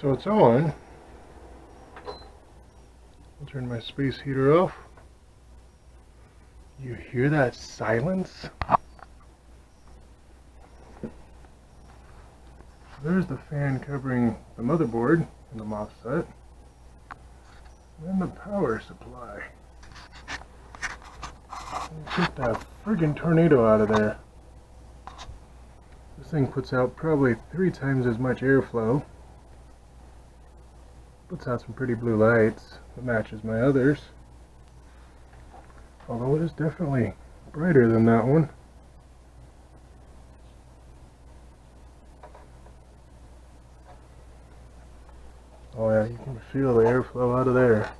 So it's on. I'll turn my space heater off. You hear that silence? There's the fan covering the motherboard and the MOSFET. And the power supply. Get that friggin' tornado out of there. This thing puts out probably three times as much airflow. Puts out some pretty blue lights that matches my others. Although it is definitely brighter than that one. Oh yeah, you can feel the airflow out of there.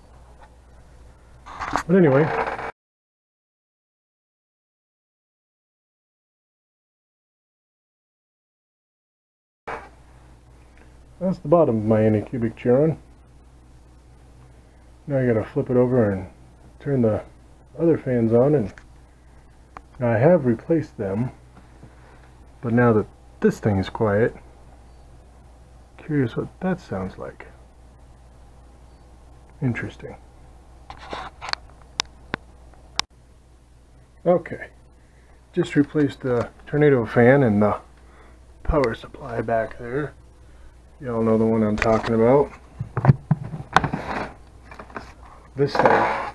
But anyway, that's the bottom of my Anycubic Chiron. Now I gotta flip it over and turn the other fans on and I have replaced them but now that this thing is quiet curious what that sounds like. Interesting. Okay just replaced the tornado fan and the power supply back there. Y'all know the one I'm talking about this thing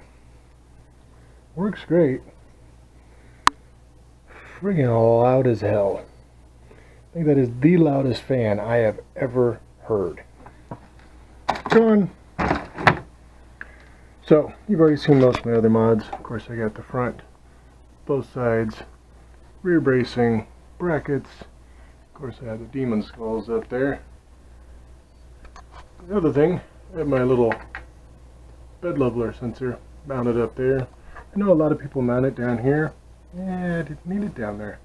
works great. Friggin' loud as hell. I think that is the loudest fan I have ever heard. John. So, you've already seen most of my other mods. Of course, I got the front, both sides, rear bracing, brackets. Of course, I have the demon skulls up there. The other thing, I have my little bed leveler sensor mounted up there. I know a lot of people mount it down here. Yeah, I didn't need it down there.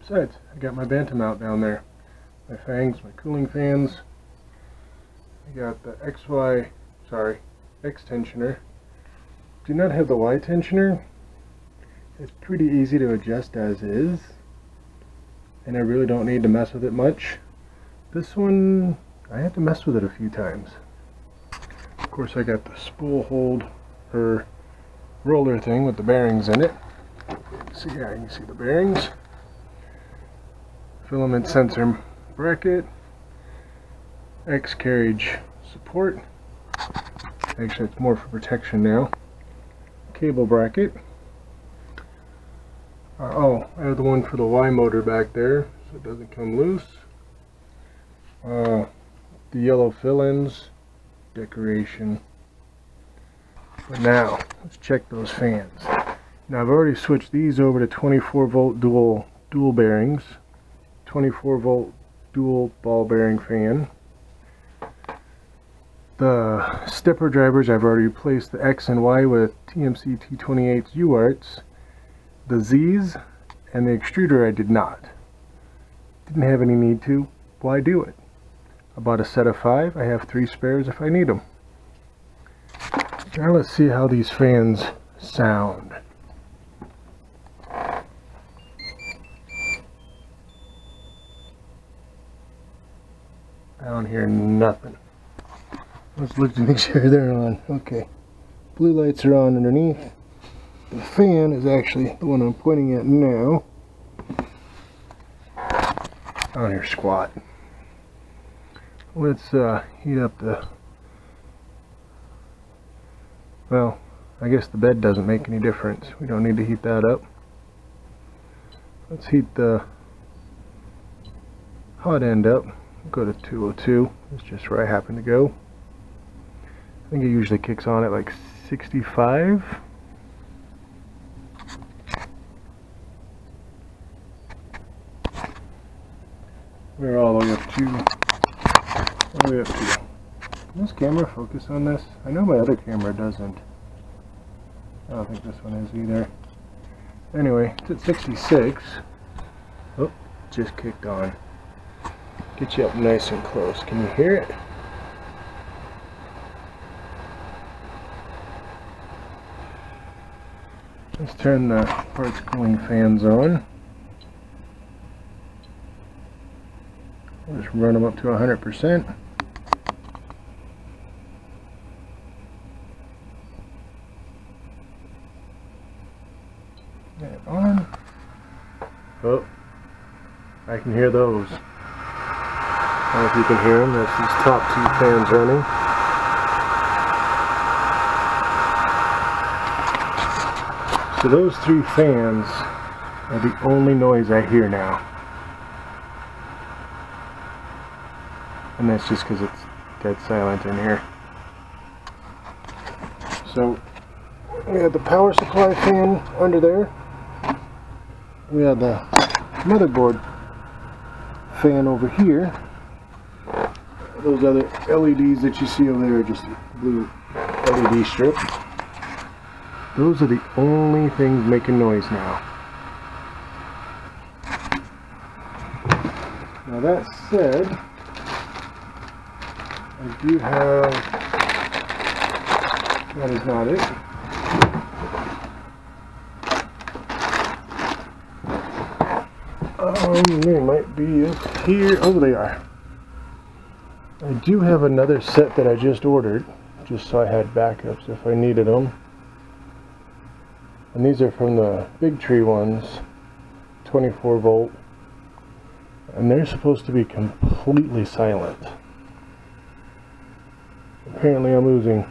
Besides, I got my Bantam out down there. My fangs, my cooling fans. I got the XY, sorry, X tensioner. Do not have the Y tensioner. It's pretty easy to adjust as is. And I really don't need to mess with it much. This one, I had to mess with it a few times. Course, I got the spool hold, or roller thing with the bearings in it. See how you can see the bearings. Filament sensor bracket. X carriage support. Actually, it's more for protection now. Cable bracket. Uh, oh, I have the one for the Y motor back there, so it doesn't come loose. Uh, the yellow fill-ins, decoration. But now, let's check those fans. Now I've already switched these over to 24 volt dual dual bearings. 24 volt dual ball bearing fan. The stepper drivers, I've already replaced the X and Y with TMC T28 UARTs. The Z's and the extruder I did not. Didn't have any need to. Why do it? I bought a set of five. I have three spares if I need them. Now let's see how these fans sound. I don't hear nothing. Let's look to make sure they're on. Okay. Blue lights are on underneath. The fan is actually the one I'm pointing at now. I don't hear squat. Let's uh, heat up the well, I guess the bed doesn't make any difference. We don't need to heat that up. Let's heat the hot end up. Go to 202. it's just where I happen to go. I think it usually kicks on at like 65. We're all the way up to, all the way up to does this camera focus on this? I know my other camera doesn't. I don't think this one is either. Anyway, it's at 66. Oh, just kicked on. Get you up nice and close. Can you hear it? Let's turn the parts cooling fans on. Just run them up to 100%. And on. Oh, I can hear those. I don't know if you can hear them. That's these top two fans running. So those three fans are the only noise I hear now. And that's just because it's dead silent in here. So we have the power supply fan under there. We have the motherboard fan over here. Those other LEDs that you see over there are just blue LED strip. Those are the only things making noise now. Now that said, I do have, that is not it. Um, they might be up here. Oh, they are. I do have another set that I just ordered, just so I had backups if I needed them. And these are from the Big Tree ones, 24 volt. And they're supposed to be completely silent. Apparently I'm losing.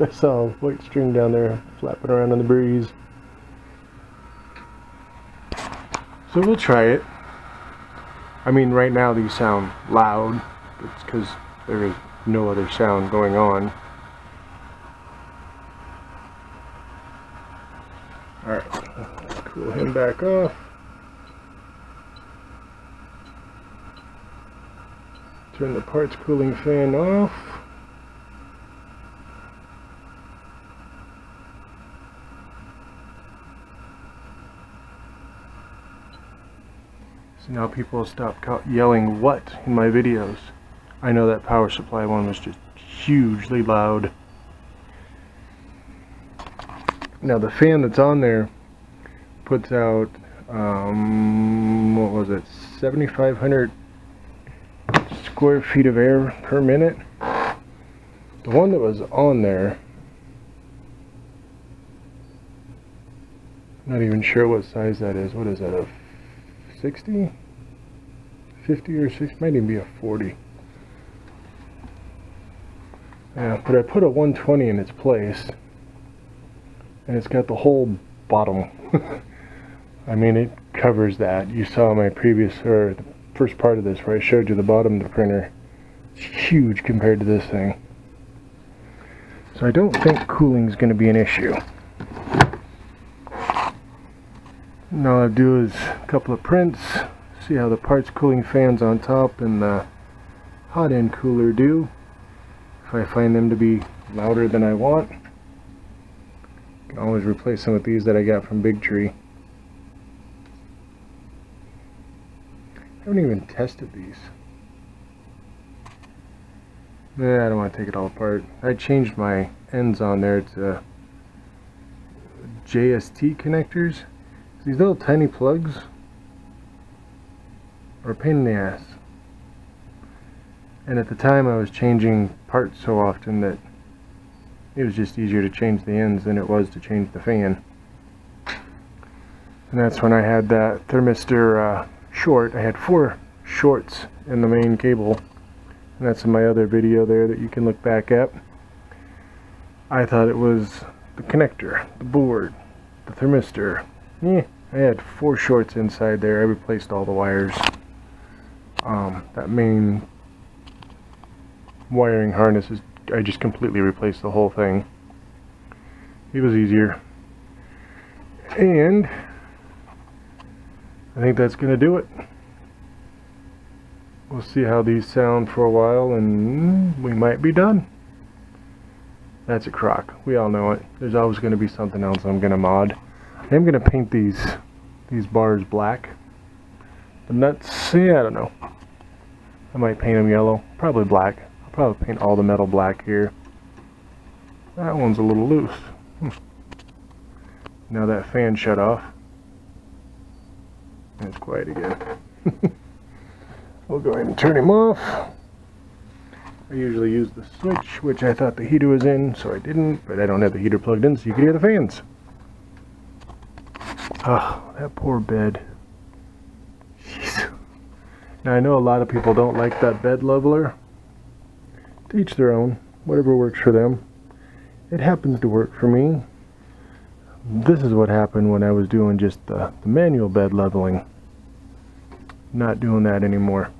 I saw a white string down there flapping around in the breeze. So we'll try it. I mean, right now these sound loud. It's because there is no other sound going on. Alright, cool him back off. Turn the parts cooling fan off. So now people stop yelling what in my videos. I know that power supply one was just hugely loud. Now the fan that's on there puts out, um, what was it, 7,500 square feet of air per minute. The one that was on there, not even sure what size that is. What is that, a 60? 50 or 60? Might even be a 40. Yeah, but I put a 120 in its place and it's got the whole bottom I mean it covers that you saw my previous or the first part of this where I showed you the bottom of the printer it's huge compared to this thing so I don't think cooling is going to be an issue now I'll do is a couple of prints see how the parts cooling fans on top and the hot end cooler do if I find them to be louder than I want can always replace them with these that I got from Big Tree. I haven't even tested these. Yeah, I don't want to take it all apart. I changed my ends on there to JST connectors. These little tiny plugs are a pain in the ass. And at the time I was changing parts so often that it was just easier to change the ends than it was to change the fan. And that's when I had that thermistor uh, short. I had four shorts in the main cable. And that's in my other video there that you can look back at. I thought it was the connector, the board, the thermistor. Yeah, I had four shorts inside there. I replaced all the wires. Um, that main wiring harness is I just completely replaced the whole thing. It was easier. And I think that's going to do it. We'll see how these sound for a while and we might be done. That's a crock. We all know it. There's always going to be something else I'm going to mod. I am going to paint these these bars black. The nuts, yeah, I don't know. I might paint them yellow. Probably black. I'll probably paint all the metal black here. That one's a little loose. Hmm. Now that fan shut off. It's quiet again. we'll go ahead and turn him off. I usually use the switch, which I thought the heater was in, so I didn't, but I don't have the heater plugged in, so you can hear the fans. Oh, that poor bed. Jeez. Now I know a lot of people don't like that bed leveler. To each their own. Whatever works for them. It happens to work for me. This is what happened when I was doing just the, the manual bed leveling. Not doing that anymore.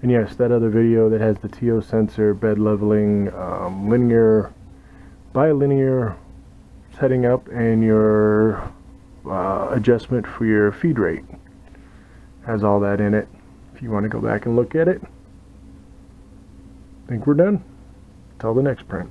And yes, that other video that has the TO sensor, bed leveling, um, linear, bilinear setting up, and your uh, adjustment for your feed rate. Has all that in it. If you want to go back and look at it. I think we're done. Till the next print.